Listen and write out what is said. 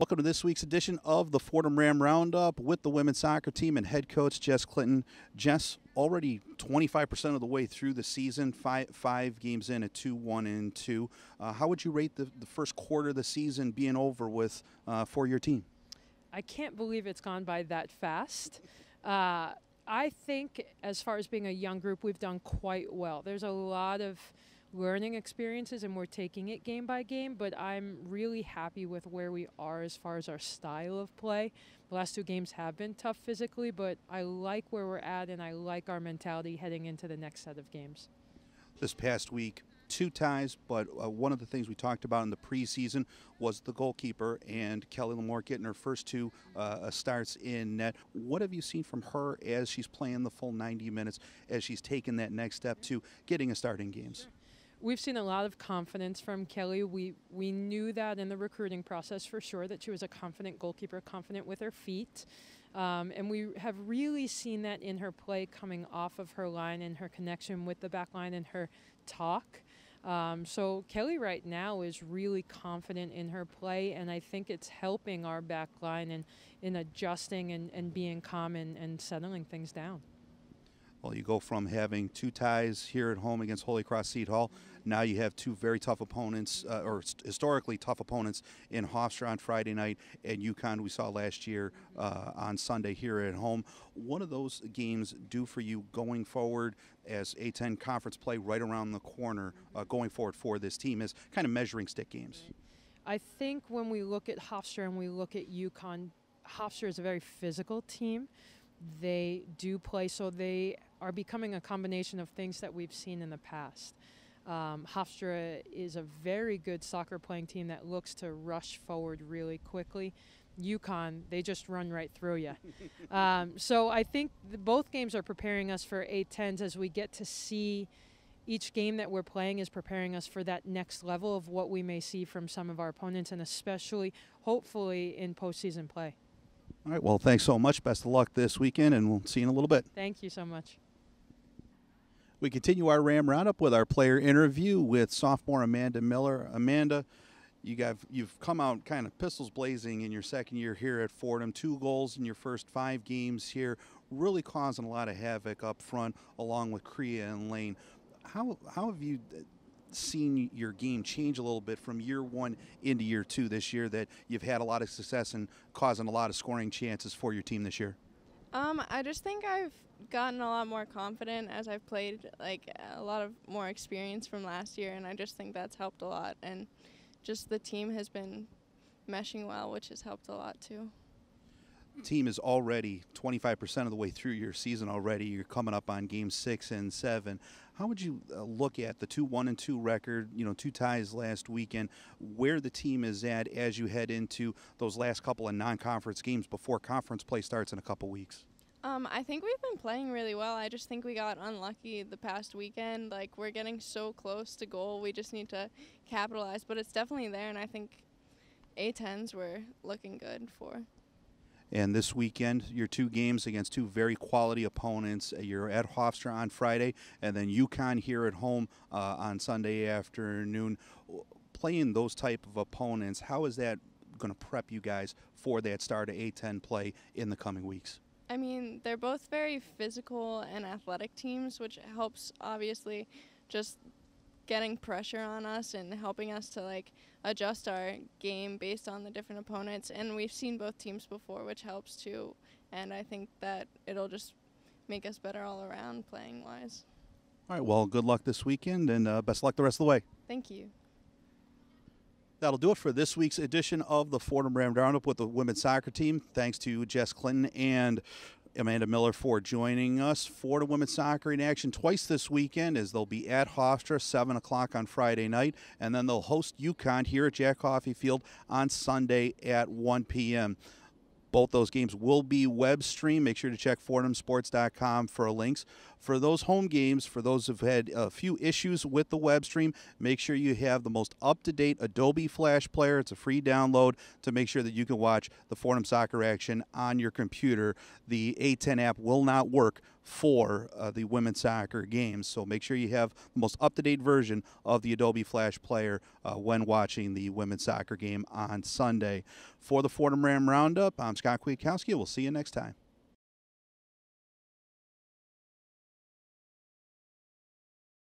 Welcome to this week's edition of the Fordham Ram Roundup with the women's soccer team and head coach Jess Clinton. Jess, already 25% of the way through the season, five, five games in at 2 1 and 2. Uh, how would you rate the, the first quarter of the season being over with uh, for your team? I can't believe it's gone by that fast. Uh, I think, as far as being a young group, we've done quite well. There's a lot of learning experiences and we're taking it game by game, but I'm really happy with where we are as far as our style of play. The last two games have been tough physically, but I like where we're at and I like our mentality heading into the next set of games. This past week, two ties, but uh, one of the things we talked about in the preseason was the goalkeeper and Kelly Lamore getting her first two uh, starts in net. What have you seen from her as she's playing the full 90 minutes, as she's taken that next step to getting a start in games? We've seen a lot of confidence from Kelly. We we knew that in the recruiting process for sure that she was a confident goalkeeper, confident with her feet. Um, and we have really seen that in her play coming off of her line and her connection with the back line and her talk. Um, so Kelly right now is really confident in her play, and I think it's helping our back line in, in adjusting and, and being calm and, and settling things down. Well, you go from having two ties here at home against Holy Cross Seton Hall. Now you have two very tough opponents, uh, or historically tough opponents in Hofstra on Friday night and UConn we saw last year uh, on Sunday here at home. What do those games do for you going forward as A10 conference play right around the corner uh, going forward for this team as kind of measuring stick games? I think when we look at Hofstra and we look at UConn, Hofstra is a very physical team. They do play, so they are becoming a combination of things that we've seen in the past. Um, Hofstra is a very good soccer playing team that looks to rush forward really quickly. UConn, they just run right through you. um, so I think both games are preparing us for A10s as we get to see each game that we're playing is preparing us for that next level of what we may see from some of our opponents and especially, hopefully, in postseason play. All right. Well, thanks so much. Best of luck this weekend, and we'll see you in a little bit. Thank you so much. We continue our Ram Roundup with our player interview with sophomore Amanda Miller. Amanda, you got you've come out kind of pistols blazing in your second year here at Fordham. Two goals in your first five games here, really causing a lot of havoc up front, along with Kriya and Lane. How how have you seen your game change a little bit from year one into year two this year? That you've had a lot of success and causing a lot of scoring chances for your team this year. Um, I just think I've gotten a lot more confident as I've played, like a lot of more experience from last year, and I just think that's helped a lot. And just the team has been meshing well, which has helped a lot too. Team is already 25% of the way through your season already. You're coming up on game six and seven. How would you uh, look at the two one and two record? You know, two ties last weekend. Where the team is at as you head into those last couple of non-conference games before conference play starts in a couple weeks. Um, I think we've been playing really well. I just think we got unlucky the past weekend. Like we're getting so close to goal, we just need to capitalize. But it's definitely there, and I think A10s were looking good for. And this weekend, your two games against two very quality opponents. Uh, you're at Hofstra on Friday, and then UConn here at home uh, on Sunday afternoon. Playing those type of opponents, how is that going to prep you guys for that start of A10 play in the coming weeks? I mean, they're both very physical and athletic teams, which helps obviously just getting pressure on us and helping us to like adjust our game based on the different opponents. And we've seen both teams before, which helps too. And I think that it'll just make us better all around playing wise. All right. Well, good luck this weekend and uh, best luck the rest of the way. Thank you. That'll do it for this week's edition of the Fordham Ram Roundup with the women's soccer team. Thanks to Jess Clinton and Amanda Miller for joining us. Fordham women's soccer in action twice this weekend as they'll be at Hofstra 7 o'clock on Friday night, and then they'll host UConn here at Jack Coffey Field on Sunday at 1 p.m. Both those games will be web streamed. Make sure to check FordhamSports.com for links. For those home games, for those who've had a few issues with the web stream, make sure you have the most up to date Adobe Flash Player. It's a free download to make sure that you can watch the Fordham soccer action on your computer. The A10 app will not work for uh, the women's soccer games. So make sure you have the most up to date version of the Adobe Flash Player uh, when watching the women's soccer game on Sunday. For the Fordham Ram Roundup, I'm Scott Kwiatkowski. We'll see you next time.